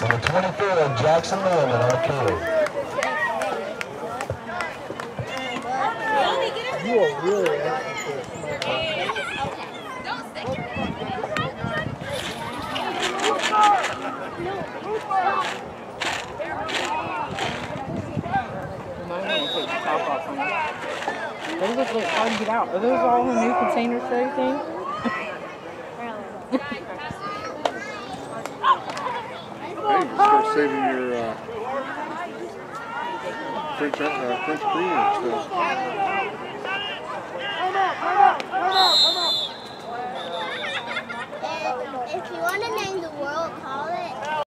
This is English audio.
Number 24, Jackson Norman, arcade. You are really Those look like hard to get out. Are those all the new containers for everything? Hey, start saving your uh, French uh, French cream and stuff. saying the world call it?